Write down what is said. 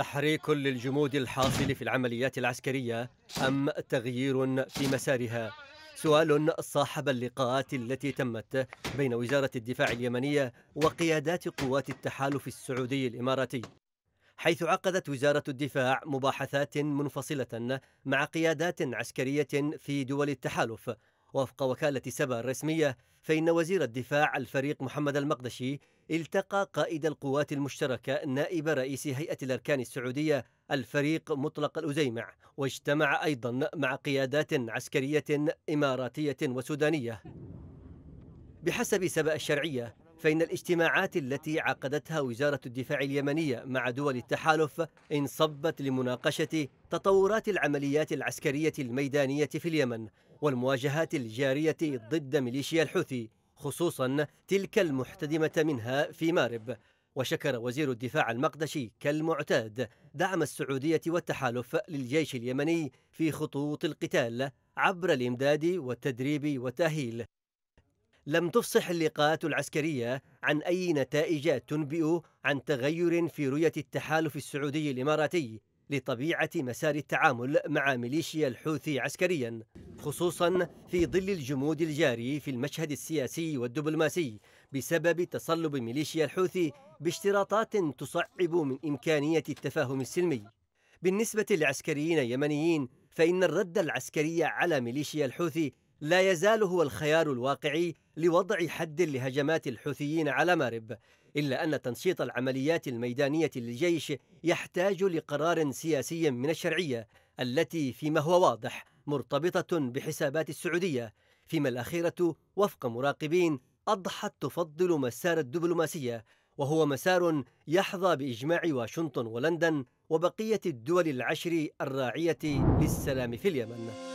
تحريك للجمود الحاصل في العمليات العسكرية أم تغيير في مسارها؟ سؤال صاحب اللقاءات التي تمت بين وزارة الدفاع اليمنية وقيادات قوات التحالف السعودي الإماراتي حيث عقدت وزارة الدفاع مباحثات منفصلة مع قيادات عسكرية في دول التحالف وفق وكالة سبا الرسمية فإن وزير الدفاع الفريق محمد المقدشي التقى قائد القوات المشتركة نائب رئيس هيئة الأركان السعودية الفريق مطلق الأزيمع واجتمع أيضا مع قيادات عسكرية إماراتية وسودانية. بحسب سبأ الشرعية فإن الاجتماعات التي عقدتها وزارة الدفاع اليمنية مع دول التحالف انصبت لمناقشة تطورات العمليات العسكرية الميدانية في اليمن والمواجهات الجارية ضد ميليشيا الحوثي خصوصا تلك المحتدمة منها في مارب. وشكر وزير الدفاع المقدشي كالمعتاد دعم السعودية والتحالف للجيش اليمني في خطوط القتال عبر الإمداد والتدريب والتأهيل. لم تفصح اللقاءات العسكرية عن أي نتائج تنبئ عن تغير في رؤية التحالف السعودي الإماراتي لطبيعة مسار التعامل مع ميليشيا الحوثي عسكريا خصوصا في ظل الجمود الجاري في المشهد السياسي والدبلوماسي بسبب تصلب ميليشيا الحوثي باشتراطات تصعب من إمكانية التفاهم السلمي. بالنسبة لعسكريين يمنيين فإن الرد العسكري على ميليشيا الحوثي لا يزال هو الخيار الواقعي لوضع حد لهجمات الحوثيين على مارب إلا أن تنشيط العمليات الميدانية للجيش يحتاج لقرار سياسي من الشرعية التي فيما هو واضح مرتبطة بحسابات السعودية فيما الأخيرة وفق مراقبين أضحت تفضل مسار الدبلوماسية وهو مسار يحظى بإجماع واشنطن ولندن وبقية الدول العشر الراعية للسلام في اليمن.